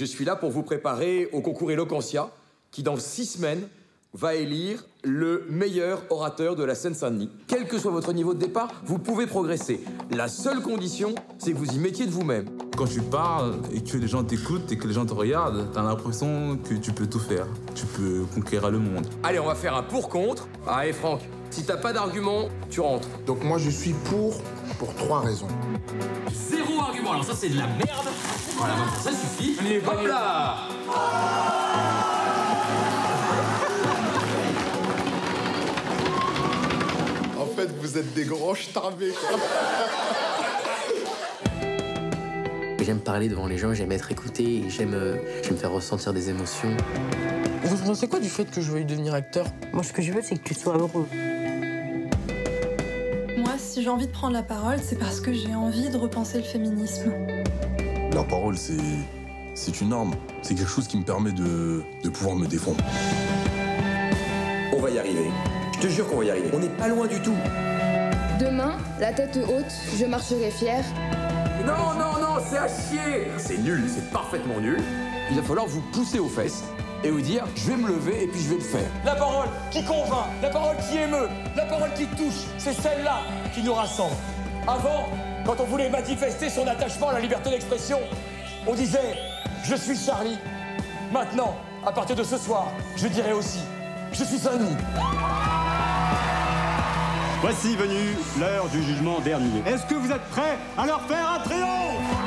Je suis là pour vous préparer au concours Eloquentia, qui dans six semaines va élire le meilleur orateur de la Seine-Saint-Denis. Quel que soit votre niveau de départ, vous pouvez progresser. La seule condition, c'est que vous y mettiez de vous-même. Quand tu parles et que les gens t'écoutent et que les gens te regardent, t'as l'impression que tu peux tout faire. Tu peux conquérir le monde. Allez, on va faire un pour-contre. Allez, Franck, si t'as pas d'argument, tu rentres. Donc moi je suis pour pour trois raisons. Zéro argument, alors ça c'est de la merde. Voilà, ça suffit. Hop là En fait, vous êtes des grands starbés. J'aime parler devant les gens, j'aime être écouté, j'aime euh, j'aime faire ressentir des émotions. Vous pensez quoi du fait que je veuille devenir acteur? Moi, ce que je veux, c'est que tu sois heureux. Moi, si j'ai envie de prendre la parole, c'est parce que j'ai envie de repenser le féminisme. La parole, c'est. C'est une arme. C'est quelque chose qui me permet de, de pouvoir me défendre. On va y arriver. Je te jure qu'on va y arriver. On n'est pas loin du tout. Demain, la tête haute, je marcherai fière. Non, non, non, c'est à chier C'est nul, c'est parfaitement nul. Il va falloir vous pousser aux fesses et vous dire je vais me lever et puis je vais le faire. La parole qui convainc, la parole qui émeut, la parole qui touche, c'est celle-là qui nous rassemble. Avant, quand on voulait manifester son attachement à la liberté d'expression, on disait je suis Charlie. Maintenant, à partir de ce soir, je dirais aussi je suis Sonny. Voici venue l'heure du jugement dernier. Est-ce que vous êtes prêts à leur faire un triomphe?